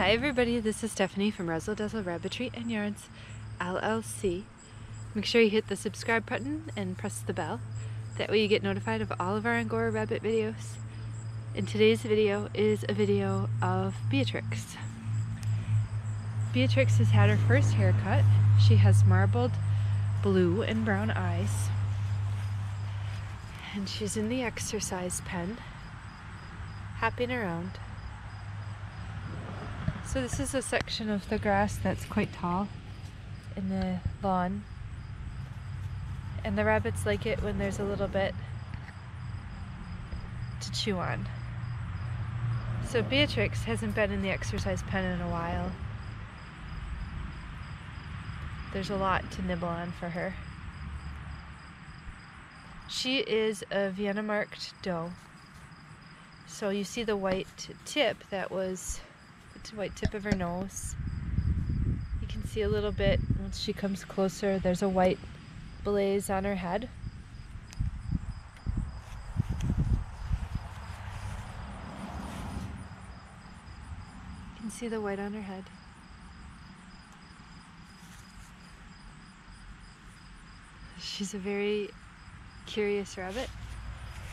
Hi everybody, this is Stephanie from Razzle Dazzle Rabbitry and Yarns LLC. Make sure you hit the subscribe button and press the bell. That way you get notified of all of our Angora rabbit videos. And today's video is a video of Beatrix. Beatrix has had her first haircut. She has marbled blue and brown eyes. And she's in the exercise pen, hopping around. So this is a section of the grass that's quite tall in the lawn. And the rabbits like it when there's a little bit to chew on. So Beatrix hasn't been in the exercise pen in a while. There's a lot to nibble on for her. She is a Vienna marked doe. So you see the white tip that was the white tip of her nose. You can see a little bit once she comes closer. There's a white blaze on her head. You can see the white on her head. She's a very curious rabbit.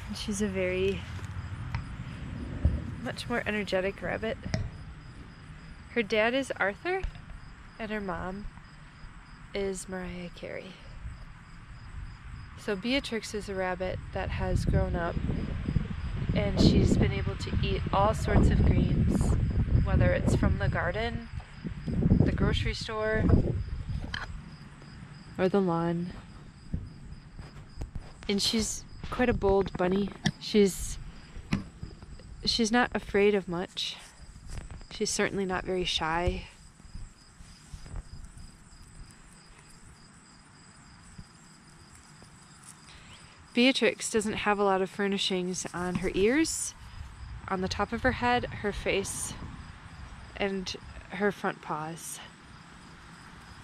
And she's a very much more energetic rabbit. Her dad is Arthur, and her mom is Mariah Carey. So Beatrix is a rabbit that has grown up and she's been able to eat all sorts of greens, whether it's from the garden, the grocery store, or the lawn. And she's quite a bold bunny. She's she's not afraid of much. She's certainly not very shy. Beatrix doesn't have a lot of furnishings on her ears, on the top of her head, her face, and her front paws.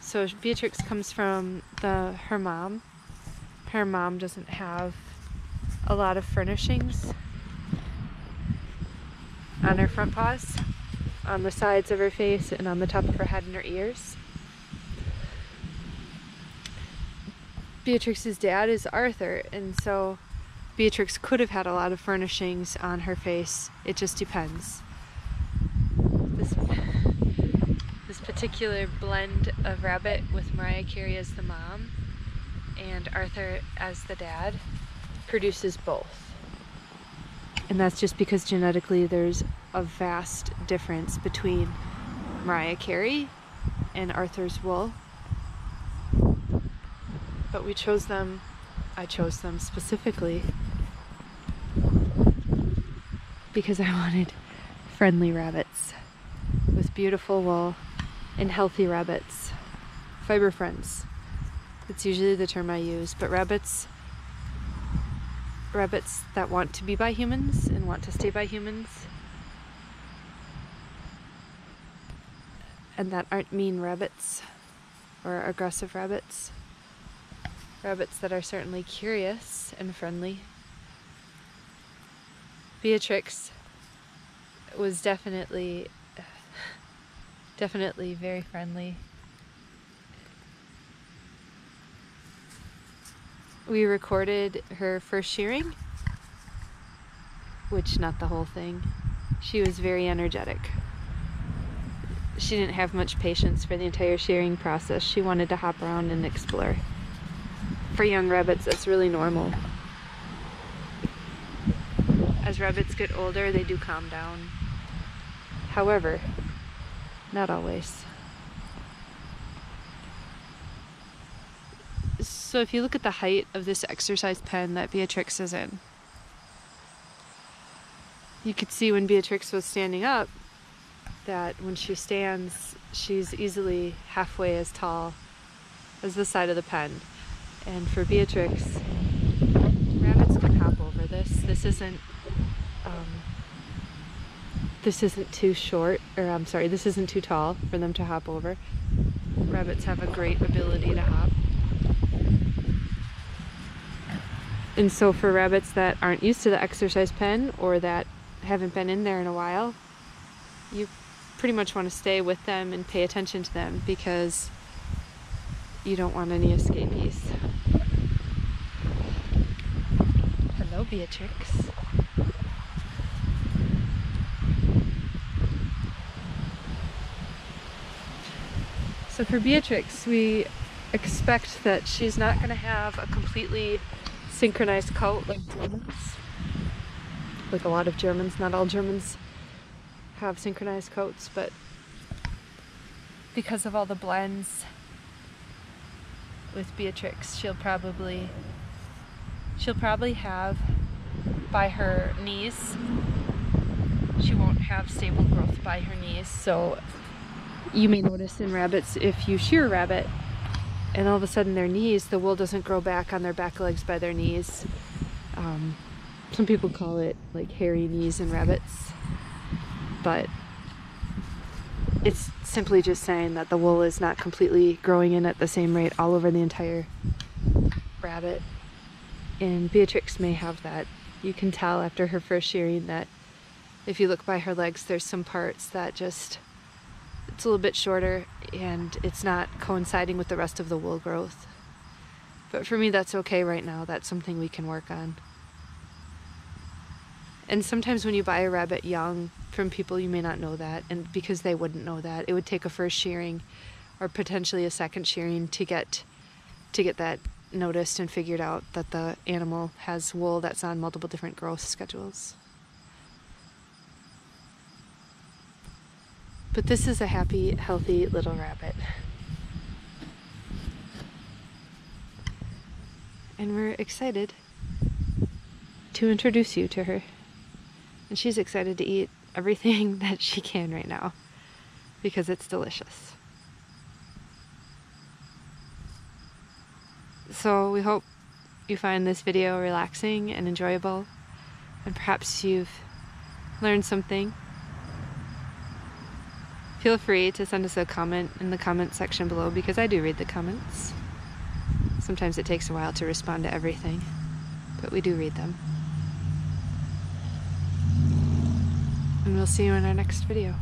So Beatrix comes from the her mom. Her mom doesn't have a lot of furnishings on her front paws on the sides of her face and on the top of her head and her ears. Beatrix's dad is Arthur, and so Beatrix could have had a lot of furnishings on her face. It just depends. This, this particular blend of rabbit with Mariah Carey as the mom and Arthur as the dad produces both. And that's just because genetically there's a vast difference between Mariah Carey and Arthur's wool. But we chose them, I chose them specifically because I wanted friendly rabbits with beautiful wool and healthy rabbits. Fiber friends. That's usually the term I use, but rabbits rabbits that want to be by humans and want to stay by humans and that aren't mean rabbits or aggressive rabbits. Rabbits that are certainly curious and friendly. Beatrix was definitely, definitely very friendly. We recorded her first shearing, which not the whole thing. She was very energetic she didn't have much patience for the entire shearing process. She wanted to hop around and explore. For young rabbits, that's really normal. As rabbits get older, they do calm down. However, not always. So if you look at the height of this exercise pen that Beatrix is in, you could see when Beatrix was standing up, that when she stands, she's easily halfway as tall as the side of the pen. And for Beatrix, rabbits can hop over this. This isn't um, this isn't too short, or I'm sorry, this isn't too tall for them to hop over. Rabbits have a great ability to hop. And so for rabbits that aren't used to the exercise pen or that haven't been in there in a while, you pretty much want to stay with them and pay attention to them because you don't want any escapees. Hello, Beatrix. So for Beatrix, we expect that she's not going to have a completely synchronized coat like Germans. Like a lot of Germans, not all Germans have synchronized coats, but because of all the blends with Beatrix, she'll probably she'll probably have by her knees. She won't have stable growth by her knees. So you may notice in rabbits if you shear a rabbit and all of a sudden their knees, the wool doesn't grow back on their back legs by their knees. Um, some people call it like hairy knees in rabbits, but it's simply just saying that the wool is not completely growing in at the same rate all over the entire rabbit. And Beatrix may have that. You can tell after her first shearing that if you look by her legs, there's some parts that just it's a little bit shorter and it's not coinciding with the rest of the wool growth. But for me, that's okay right now. That's something we can work on. And sometimes when you buy a rabbit young from people, you may not know that. And because they wouldn't know that, it would take a first shearing or potentially a second shearing to get to get that noticed and figured out that the animal has wool that's on multiple different growth schedules. But this is a happy, healthy little rabbit. And we're excited to introduce you to her. And she's excited to eat everything that she can right now because it's delicious. So we hope you find this video relaxing and enjoyable and perhaps you've learned something feel free to send us a comment in the comment section below because I do read the comments. Sometimes it takes a while to respond to everything, but we do read them. And we'll see you in our next video.